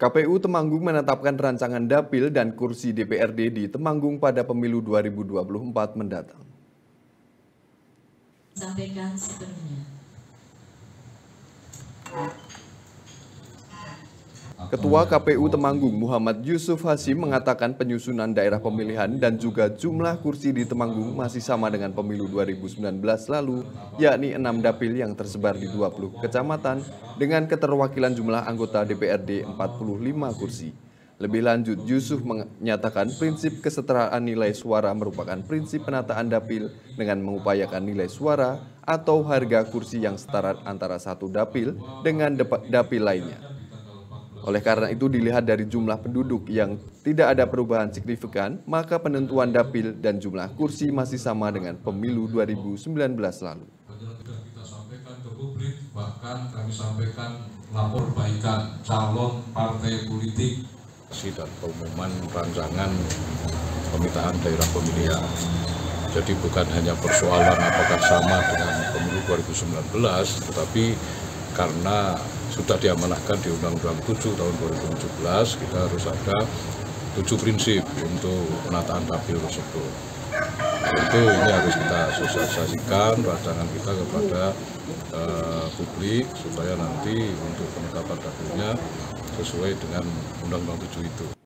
KPU Temanggung menetapkan rancangan dapil dan kursi DPRD di Temanggung pada pemilu 2024 mendatang. Sampaikan. Ketua KPU Temanggung Muhammad Yusuf Hasim mengatakan penyusunan daerah pemilihan dan juga jumlah kursi di Temanggung masih sama dengan pemilu 2019 lalu, yakni 6 dapil yang tersebar di 20 kecamatan dengan keterwakilan jumlah anggota DPRD 45 kursi. Lebih lanjut, Yusuf menyatakan prinsip kesetaraan nilai suara merupakan prinsip penataan dapil dengan mengupayakan nilai suara atau harga kursi yang setara antara satu dapil dengan dapil lainnya. Oleh karena itu dilihat dari jumlah penduduk yang tidak ada perubahan signifikan, maka penentuan dapil dan jumlah kursi masih sama dengan pemilu 2019 lalu. Kita sampaikan ke publik, bahkan kami sampaikan lapor baikan calon partai politik dan pengumuman rancangan pemetaan daerah pemilihan. Jadi bukan hanya persoalan apakah sama dengan pemilu 2019, tetapi karena sudah diamanahkan di Undang-Undang 7 tahun 2017 kita harus ada tujuh prinsip untuk penataan dapil tersebut. Tentu ini harus kita sosialisasikan rancangan kita kepada uh, publik supaya nanti untuk penetapan dapilnya sesuai dengan Undang-Undang 7 itu.